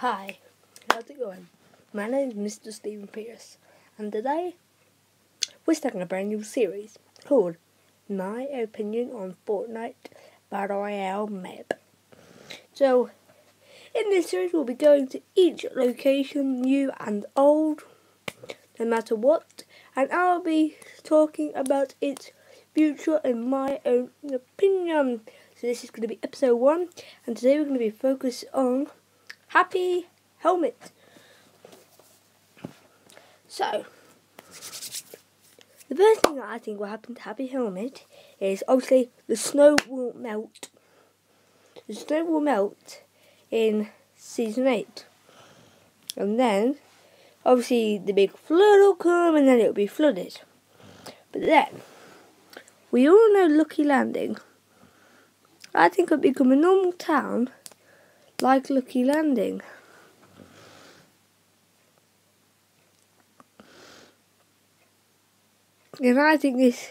Hi, how's it going? My name is Mr. Stephen Pearce, and today we're starting a brand new series called My Opinion on Fortnite Battle Royale Map. So, in this series, we'll be going to each location, new and old, no matter what, and I'll be talking about its future in my own opinion. So, this is going to be episode one, and today we're going to be focused on Happy Hamlet. So, the first thing that I think will happen to Happy Hamlet is obviously the snow will melt. The snow will melt in season 8. And then, obviously, the big flood will come and then it'll be flooded. But then, we all know Lucky Landing. I think it'll become a normal town like Lucky Landing. And I think this,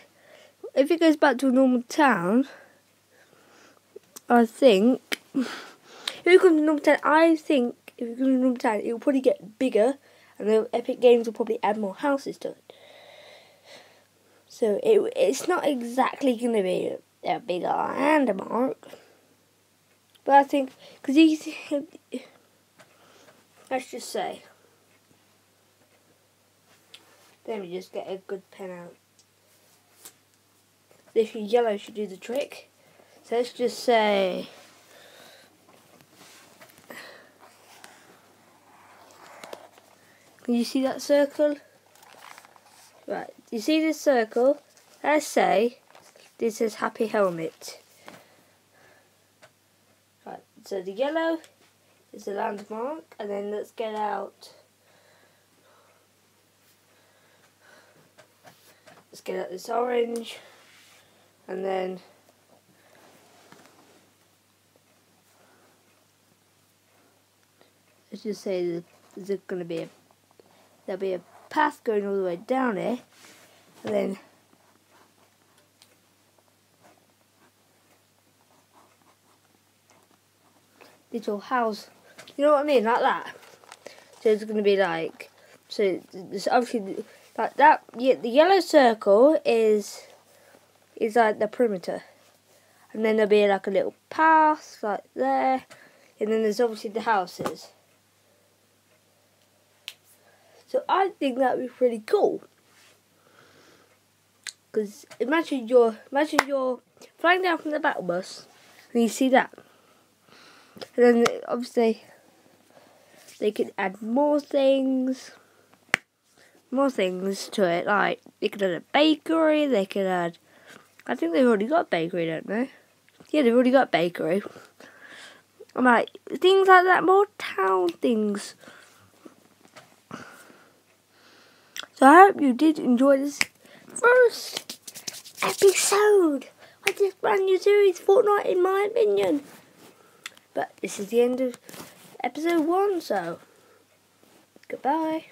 if it goes back to a normal town, I think, if it comes to normal town, I think if it comes to normal town, it will probably get bigger, and the Epic Games will probably add more houses to it. So it it's not exactly going to be a big landmark. But I think, because he's, let's just say, let me just get a good pen out. This yellow should do the trick. So let's just say, can you see that circle? Right, you see this circle? Let's say this is Happy Hamlet. So the yellow is the landmark, and then let's get out. Let's get out this orange, and then let's just say there's going to be a there'll be a path going all the way down here, and then little house. You know what I mean? Like that. So it's going to be like, so it's obviously like that. Yeah, the yellow circle is is like the perimeter, and then there'll be like a little path like there, and then there's obviously the houses. So I think that'd be pretty cool. Because imagine you're imagine you're flying down from the battle bus, and you see that. And then obviously they could add more things, more things to it. Like they could add a bakery. They could add. I think they've already got a bakery, don't they? Yeah, they've already got a bakery. I'm like things like that, more town things. So I hope you did enjoy this first episode of this brand new series, Fortnite, in my opinion. But this is the end of episode one, so goodbye.